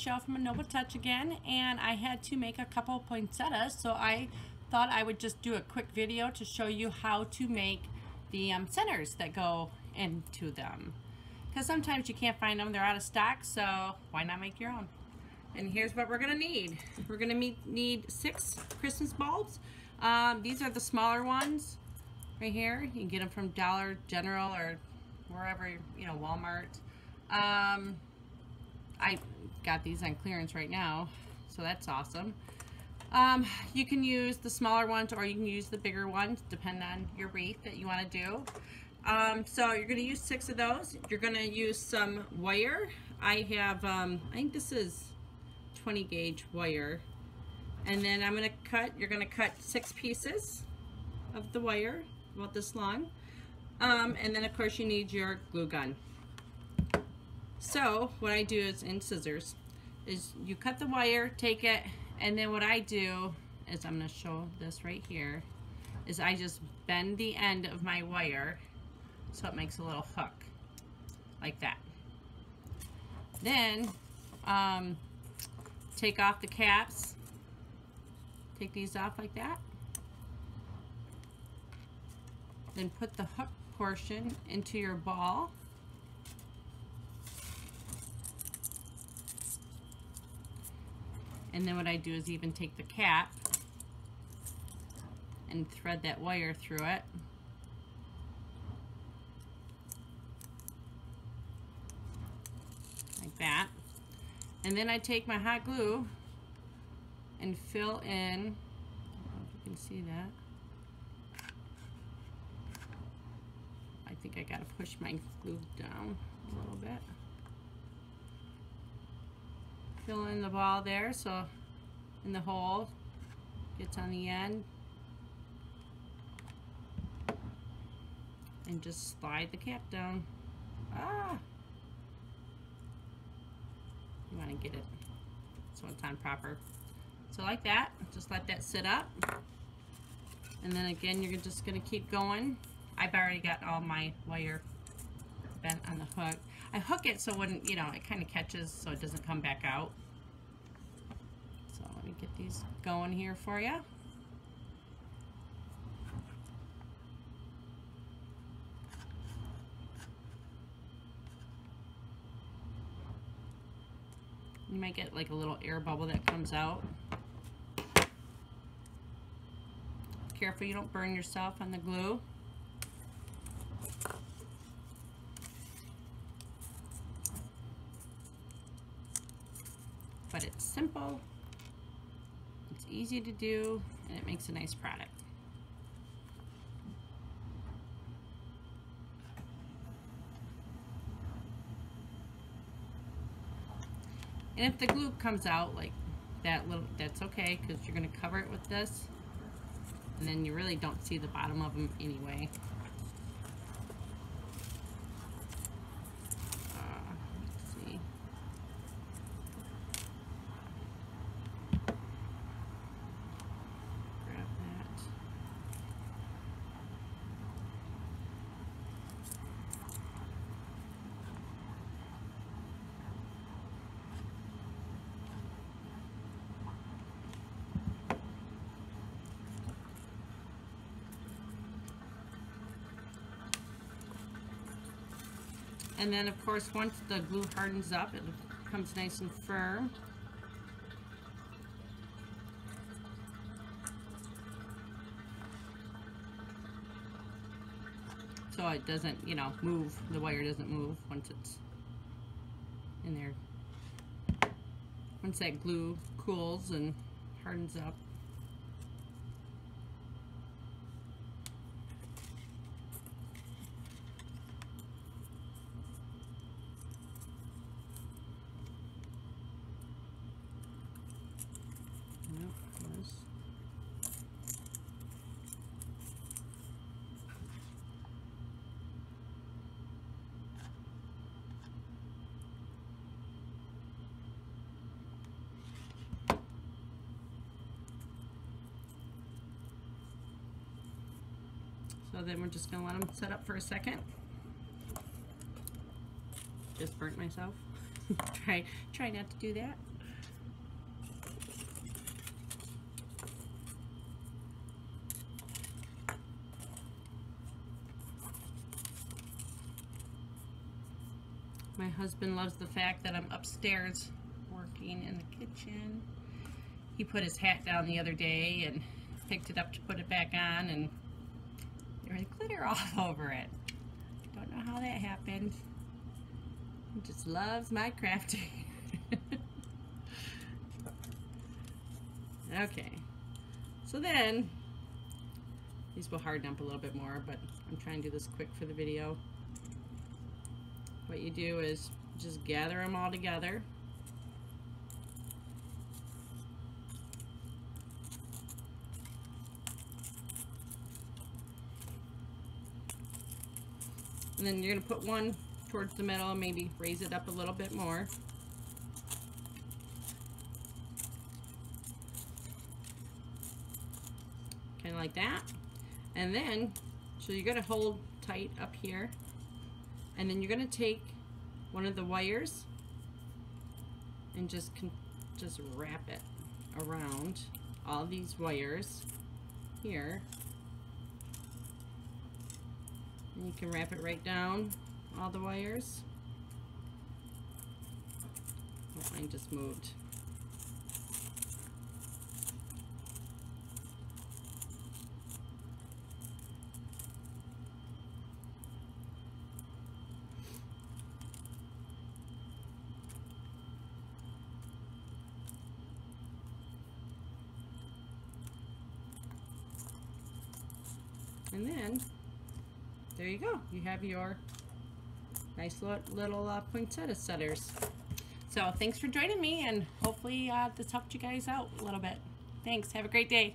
Michelle from Noble Touch again and I had to make a couple poinsettias so I thought I would just do a quick video to show you how to make the um, centers that go into them. Because sometimes you can't find them they're out of stock so why not make your own? And here's what we're gonna need. We're gonna need six Christmas bulbs. Um, these are the smaller ones right here. You can get them from Dollar General or wherever you know Walmart. Um, I got these on clearance right now, so that's awesome. Um, you can use the smaller ones or you can use the bigger ones, depending on your wreath that you want to do. Um, so you're going to use six of those. You're going to use some wire. I have, um, I think this is 20 gauge wire. And then I'm going to cut, you're going to cut six pieces of the wire, about this long. Um, and then of course you need your glue gun. So what I do is in scissors is you cut the wire, take it, and then what I do is I'm going to show this right here is I just bend the end of my wire so it makes a little hook like that. Then um, take off the caps, take these off like that. Then put the hook portion into your ball And then what I do is even take the cap and thread that wire through it. Like that. And then I take my hot glue and fill in, if you can see that. I think I gotta push my glue down a little bit fill in the ball there so in the hole gets on the end. And just slide the cap down. Ah! You want to get it. So it's on proper. So like that just let that sit up. And then again you're just going to keep going. I've already got all my wire bent on the hook I hook it so when, you know, it kind of catches so it doesn't come back out. So let me get these going here for you. You might get like a little air bubble that comes out. Careful you don't burn yourself on the glue. but it's simple, it's easy to do, and it makes a nice product. And if the glue comes out like that little, that's okay because you're going to cover it with this. And then you really don't see the bottom of them anyway. And then of course once the glue hardens up, it becomes nice and firm. So it doesn't, you know, move, the wire doesn't move once it's in there. Once that glue cools and hardens up. So then we're just gonna let them set up for a second. Just burnt myself. try, try not to do that. My husband loves the fact that I'm upstairs working in the kitchen. He put his hat down the other day and picked it up to put it back on and there was glitter all over it. Don't know how that happened. He just loves my crafting. okay. So then, these will harden up a little bit more, but I'm trying to do this quick for the video. What you do is just gather them all together. And then you're going to put one towards the middle, and maybe raise it up a little bit more. Kind of like that. And then, so you're going to hold tight up here. And then you're going to take one of the wires and just just wrap it around all these wires here and you can wrap it right down all the wires. Oh, mine just moved. And then there you go. You have your nice little uh, poinsettia centers. So thanks for joining me and hopefully uh, this helped you guys out a little bit. Thanks. Have a great day.